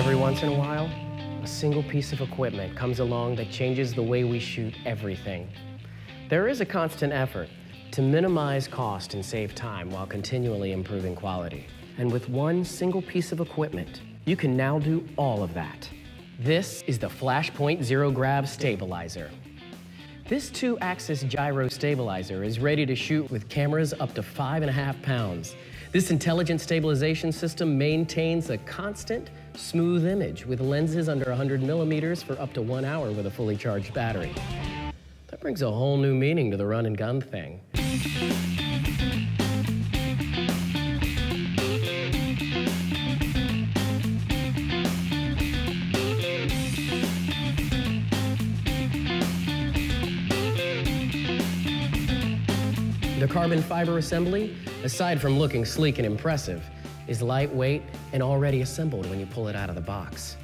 Every once in a while, a single piece of equipment comes along that changes the way we shoot everything. There is a constant effort to minimize cost and save time while continually improving quality. And with one single piece of equipment, you can now do all of that. This is the Flashpoint Zero Grav Stabilizer. This two-axis gyro stabilizer is ready to shoot with cameras up to five and a half pounds. This intelligent stabilization system maintains a constant, smooth image with lenses under 100 millimeters for up to one hour with a fully charged battery. That brings a whole new meaning to the run and gun thing. The carbon fiber assembly, aside from looking sleek and impressive, is lightweight and already assembled when you pull it out of the box.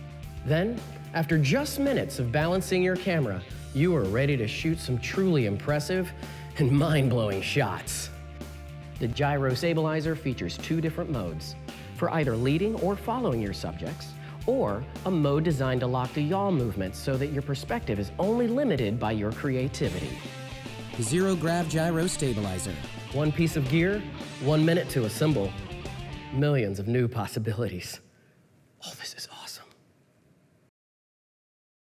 Then, after just minutes of balancing your camera, you are ready to shoot some truly impressive and mind-blowing shots. The gyro stabilizer features two different modes, for either leading or following your subjects, or a mode designed to lock the yaw movement so that your perspective is only limited by your creativity. Zero Grav Gyro Stabilizer. One piece of gear, one minute to assemble, millions of new possibilities. All this is